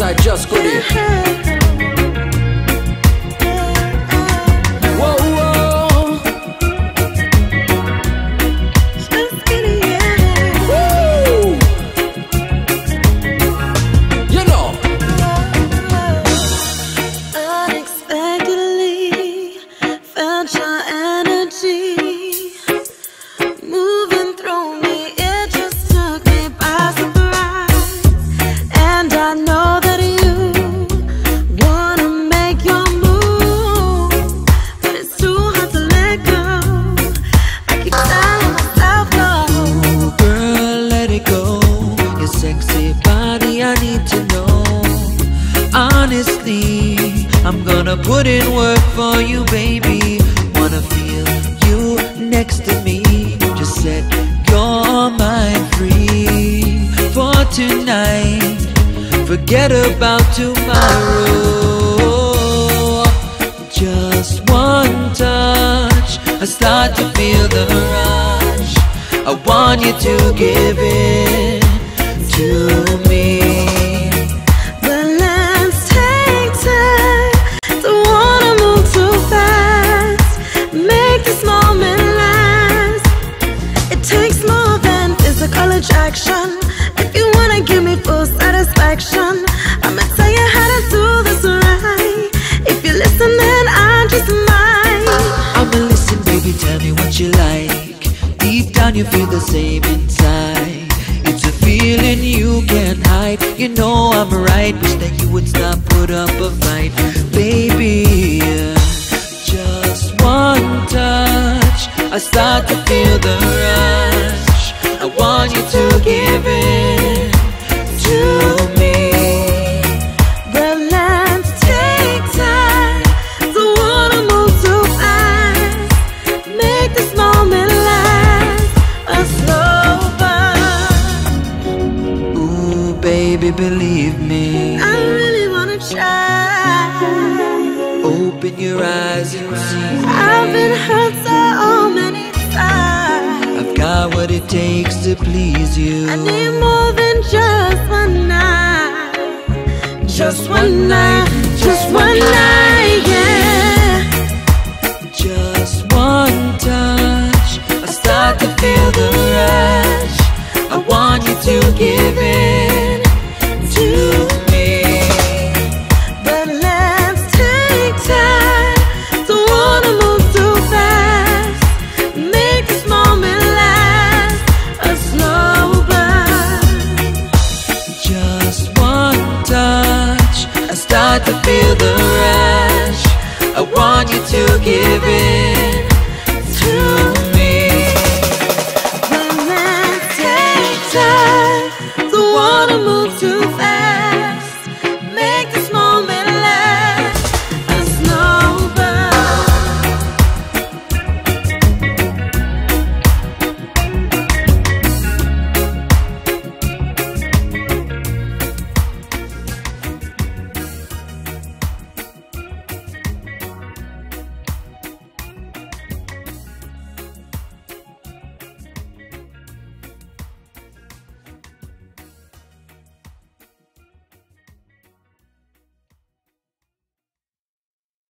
I Jus Goodie. I'm gonna put in work for you, baby. Wanna feel you next to me. Just set your mind free for tonight. Forget about tomorrow. Just one touch, I start to feel the rush. I want you to give it to me. Attraction. If you wanna give me full satisfaction, I'ma tell you how to do this right. If you listen, then I just might. I'ma listen, baby, tell me what you like. Deep down, you feel the same inside. It's a feeling you can't hide. You know I'm right. Wish that you would stop, put up a fight, baby. Just one touch, I start to feel the baby, believe me. I really wanna try. Open your eyes and see. I've been hurt so many got what it takes to please you. I need more than just one night. Just one night. Just one night. Yeah. Just one touch, I start to feel the rush. I want you to give it want you to give in to me. Romantic time, the water moves too fast.